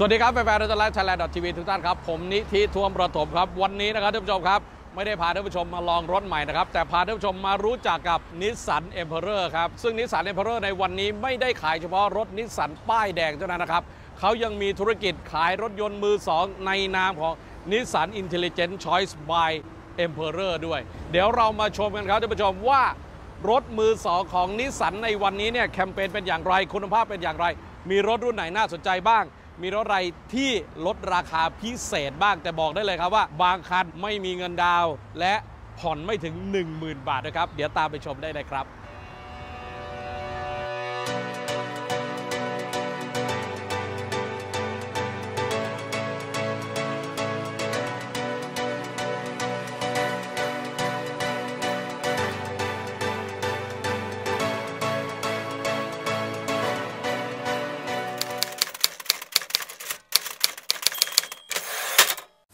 สวัสดีครับแฟนๆรถไลฟ์ไทยแลนด์ทีวีทุกท่านครับ ผมนิธิทวมประถมครับ วันนี้นะครับท่านผู้ชมครับ ไม่ได้พาท่านผู้ชมมาลองรถใหม่นะครับ แต่พาท่านผู้ชมมารู้จักกับนิสสัน Emperor ครับ ซึ่งนิสสัน Emperor ในวันนี้ไม่ได้ขายเฉพาะรถนิสสันป้ายแดงเท่านั้นนะครับเขายังมีธุรกิจขายรถยนต์มือสองในนามของนิสสัน Intelligent Choice by Emperor ด้วย เดี๋ยวเรามาชมกันครับท่านผู้ชมว่ารถมือสองของนิสสันในวันนี้เนี่ยแคมเปญเป็นอย่างไรคุณภาพเป็นอย่างไร มีรถรุ่นไหนน่าสนใจบ้าง มีรถอะไรที่ลดราคาพิเศษบ้างแต่บอกได้เลยครับว่า บางคันไม่มีเงินดาว และผ่อนไม่ถึง 10,000 บาทนะครับ เดี๋ยวตามไปชมได้เลยครับ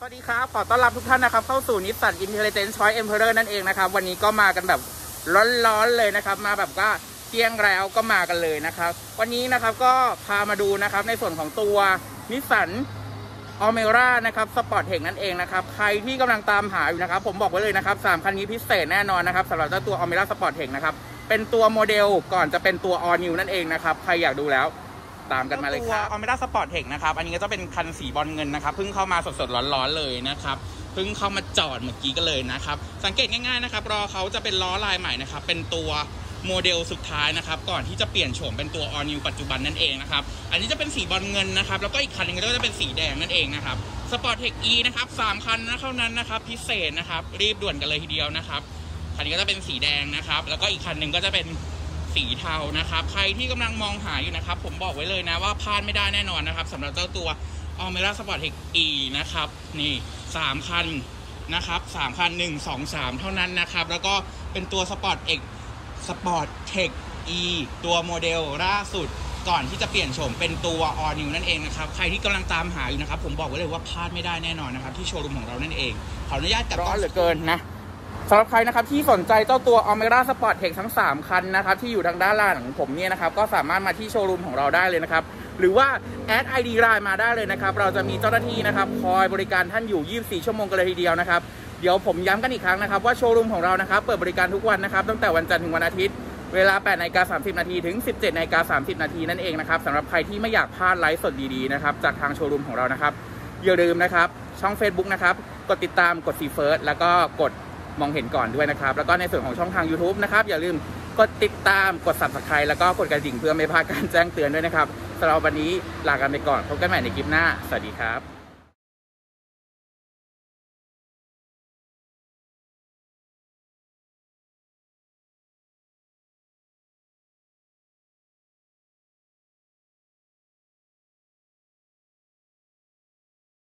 สวัสดีครับ ขอต้อนรับทุกท่านนะครับ เข้าสู่นิสสัน Intelligent Choice Emperor นั่นเองนะครับ วันนี้ก็มากันแบบร้อนๆเลยนะครับ มาแบบก็เที่ยงแล้วก็มากันเลยนะครับ วันนี้นะครับก็พามาดูนะครับในส่วนของตัวนิสสัน Almera นะครับ Sportech นั่นเองนะครับ ใครที่กำลังตามหาอยู่นะครับ ผมบอกไว้เลยนะครับสามคันนี้พิเศษแน่นอนนะครับสำหรับเจ้าตัว Almera Sportech นะครับ เป็นตัวโมเดลก่อนจะเป็นตัว all new นั่นเองนะครับ ใครอยากดูแล้ว ตามกันมาเลยครับตัว Almera Sportech นะครับ อันนี้ก็จะเป็นคันสีบรอนซ์เงินนะครับ เพิ่งเข้ามาสดๆร้อนๆเลยนะครับ เพิ่งเข้ามาจอดเมื่อกี้กันเลยนะครับ สังเกตง่ายๆนะครับ ล้อเขาจะเป็นล้อลายใหม่นะครับ เป็นตัวโมเดลสุดท้ายนะครับ ก่อนที่จะเปลี่ยนโฉมเป็นตัว all new ปัจจุบันนั่นเองนะครับ อันนี้จะเป็นสีบรอนซ์เงินนะครับ แล้วก็อีกคันหนึ่งก็จะเป็นสีแดงนั่นเองนะครับ Sportech E นะครับสามคันนะเท่านั้นนะครับ พิเศษนะครับ รีบด่วนกันเลยทีเดียวนะครับ คันนี้ก็จะเป็นสีแดงนะครับ แล้วก็อีกคันหนึ่งก็จะเป็น สีเทานะครับ ใครที่กำลังมองหาอยู่นะครับ ผมบอกไว้เลยนะว่าพลาดไม่ได้แน่นอนนะครับสำหรับเจ้าตัว a l m e r a Sport Tech E นะครับ นี่สามคันนะครับสามคันหนึ่งสองสามเท่านั้นนะครับ แล้วก็เป็นตัว Sport X Sport Tech E ตัวโมเดลล่าสุดก่อนที่จะเปลี่ยนโฉมเป็นตัว All New นั่นเองนะครับ ใครที่กำลังตามหาอยู่นะครับ ผมบอกไว้เลยว่าพลาดไม่ได้แน่นอนนะครับ ที่โชว์รูมของเรานั่นเอง ขออนุญาตกับร้อนเหลือเกินนะ สำหรับใครนะครับที่สนใจเจ้าตัว a l m e r a Sport Tech ทั้ง 3 คันนะครับที่อยู่ทางด้านล่างของผมเนี่ยนะครับก็สามารถมาที่โชว์รูมของเราได้เลยนะครับหรือว่าแอด ID ไลน์มาได้เลยนะครับเราจะมีเจ้าหน้าที่นะครับคอยบริการท่านอยู่ 24 ชั่วโมงกันเลยทีเดียวนะครับเดี๋ยวผมย้ำกันอีกครั้งนะครับว่าโชว์รูมของเรานะครับเปิดบริการทุกวันนะครับตั้งแต่วันจันทร์ถึงวันอาทิตย์เวลา8นาฬิกา30 นาทีถึง 17นาฬิกา30 นาทีนั่นเองนะครับสำหรับใครที่ไม่อยากพลาดไลฟ์สดดีๆนะครับจากทางโชว์รูมของเรานะครับอย่าลืมนะครับช่อง Facebook นะครับกดติดตามกดซีเฟิร์สแล้วก็กด มองเห็นก่อนด้วยนะครับ แล้วก็ในส่วนของช่องทาง YouTube นะครับ อย่าลืมกดติดตามกด Subscribe แล้วก็กดกระดิ่งเพื่อไม่พลาดการแจ้งเตือนด้วยนะครับสำหรับวันนี้ลากันไปก่อนพบกันใหม่ในคลิปหน้า สวัสดีครับ